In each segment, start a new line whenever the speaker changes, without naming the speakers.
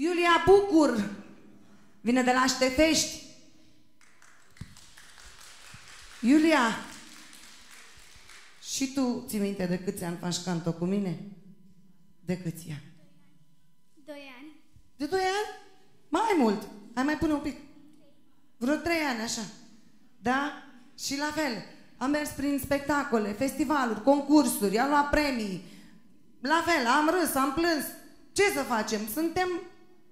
Iulia Bucur vine de la Ștefești. Iulia, și tu ții minte de câți ani faci canto cu mine? De câți ani?
Doi ani.
De doi ani? Mai mult. Hai mai pune un pic. Vreo trei ani, așa. Da? Și la fel. Am mers prin spectacole, festivaluri, concursuri, am luat premii. La fel, am râs, am plâns. Ce să facem? Suntem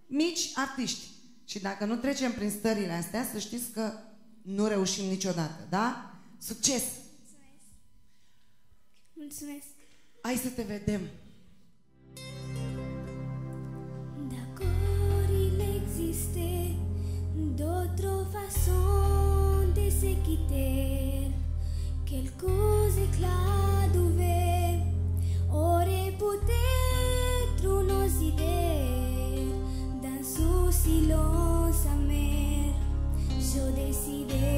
mici artiști. Și dacă nu trecem prin stările astea, să știți că nu reușim niciodată, da? Succes!
Mulțumesc. Mulțumesc.
Hai să te vedem!
D'accord, il existait d'autres façons de se quitter. Quelques éclats ce silence amer, je décidais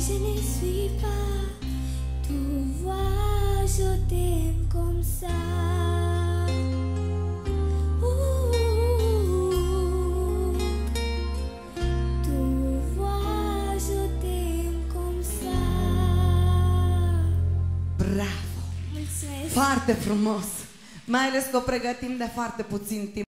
que je ne suis pas. Tu vois, je t'aime comme ça. Ouh. Tu vois, je t'aime comme ça.
Bravo!
Mulțumesc!
Foarte frumos! Mai ales că o pregătim de foarte puțin timp.